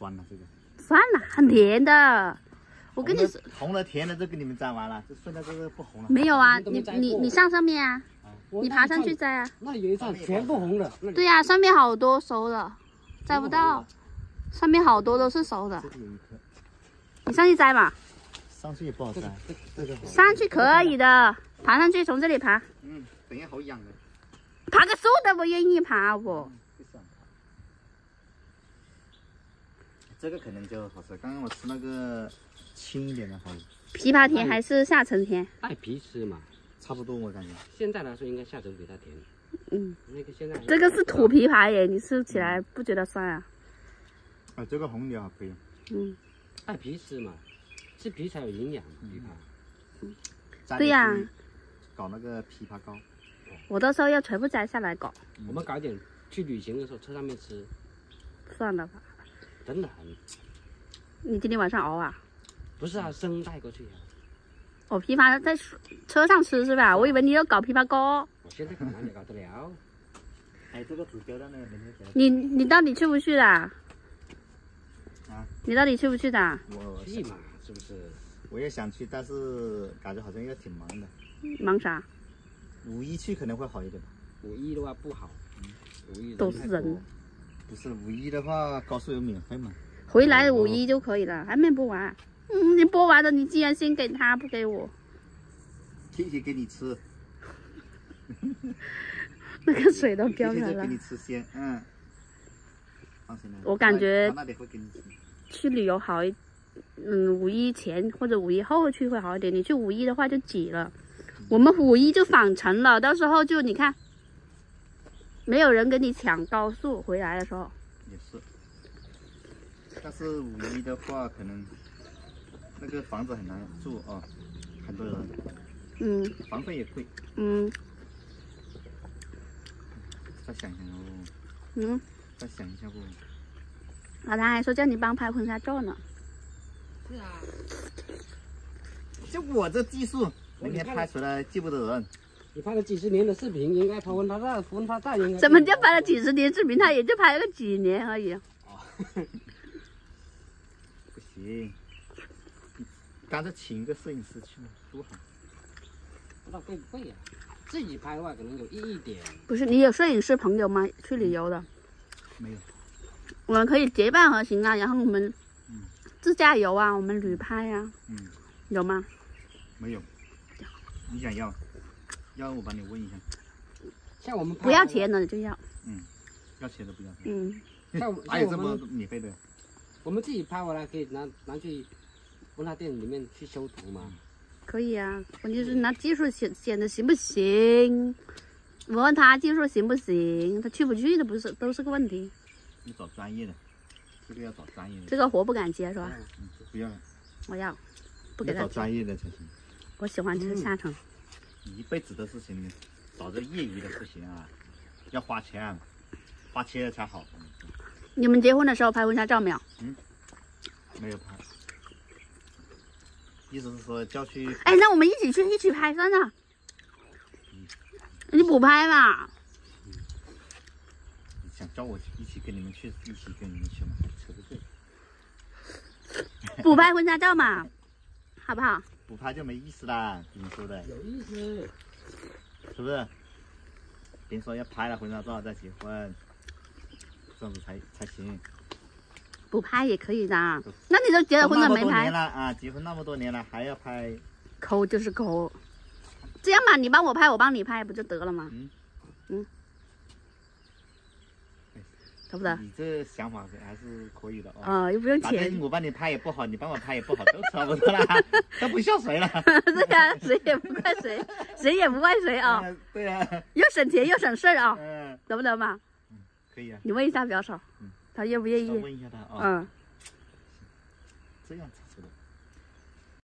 酸了，这个。酸了，很甜的。我跟你说，红了甜的都给你们摘完了，就剩下这个不红了。没有啊，你你你你上上面啊，你爬上去摘啊。那有一串全部红的，对呀、上面好多熟的，摘不到，上面好多都是熟的你上去摘嘛。上去也不好摘。这个好。上去可以的，爬上去，从这里爬，嗯，等一下好痒的。爬个树都不愿意爬我。不想爬。这个可能就好吃，刚刚我吃那个轻一点的好，枇杷甜还是下沉甜？带皮吃嘛，差不多我感觉。现在来说应该下层比它甜。嗯，那个现在这个是土枇杷耶，你吃起来不觉得酸啊？啊，这个红的好可以。嗯，带皮吃嘛，吃皮才有营养。枇杷摘对呀搞那个枇杷膏。我到时候要全部摘下来搞，我们搞点去旅行的时候车上面吃，算了吧。真的很你今天晚上熬啊？不是啊，生带过去啊。我枇杷在车上吃是吧？我以为你要搞枇杷膏。我现在搞哪里搞得了？哎，这个只丢到那个门口去。你你到底去不去的？啊，你到底去不去的？我去嘛，是不是？我也想去，但是感觉好像又挺忙的。忙啥？五一去可能会好一点吧。五一的话不好，五一都是人不是五一的话，高速有免费嘛？回来五一就可以了，还没播完。嗯，你播完了，你竟然先给他不给我，天天给你吃，那个水都飙出来了给。你吃鲜，嗯。我感觉。去旅游好一，嗯，五一前或者五一后去会好一点。你去五一的话就挤了，我们五一就返程了，到时候就你看，没有人跟你抢高速回来的时候。也是，但是五一的话，可能那个房子很难住啊，很多人，嗯房费也贵。嗯再想想哦，嗯，再想一下不？老谭还说叫你帮拍婚纱照呢。是啊，就我这技术，明天拍出来记不得人。你拍了几十年的视频，应该拍婚纱照，婚纱照应该。怎么就拍了几十年视频？他也就拍了个几年而已。哦不行，你干脆请一个摄影师去嘛，多好。不知道贵不贵呀、自己拍的话可能有意义点。不是你有摄影师朋友吗？去旅游的，没有，我们可以结伴而行啊，然后我们嗯自驾游啊，我们旅拍啊，嗯，有吗？没有。你想要？要我帮你问一下，像我们不要钱的就要，嗯要钱的不要钱。嗯，像我哪有这么免费的？我们自己拍回来可以拿拿去婚纱店里面去修图嘛。可以啊。关键是拿技术显显得行不行？我问他技术行不行，他去不去的不是都是个问题。你找专业的，这个要找专业的。这个活不敢接是吧？嗯不要了，我要，不给他找专业的才行。我喜欢吃下层。你一辈子的事情，找这业余的不行啊，要花钱，花钱的才好。你们结婚的时候拍婚纱照没有？嗯没有拍，意思是说叫去哎，那我们一起去，一起拍算了。你补拍嘛？想叫我一起跟你们去，一起跟你们去嘛，扯 不对，补拍婚纱照嘛，好不好？不拍就没意思啦。跟你说的，有意思，是不是？别人说要拍了婚纱照再结婚，这样子才才行。不拍也可以的。那你都结了婚了没拍？了啊，结婚那么多年了，还要拍，抠就是抠。这样吧，你帮我拍，我帮你拍，不就得了吗？嗯嗯，得不多？你这想法还是可以的哦。啊、又不用反钱正。我帮你拍也不好，你帮我拍也不好，都差不多了，都不像谁了。对呀、谁也不怪谁，谁也不怪谁啊、嗯对啊，又省钱又省事儿啊、嗯，能不能嘛？可以啊，你问一下表嫂嗯，他愿不愿意？稍问一下他啊，嗯，这样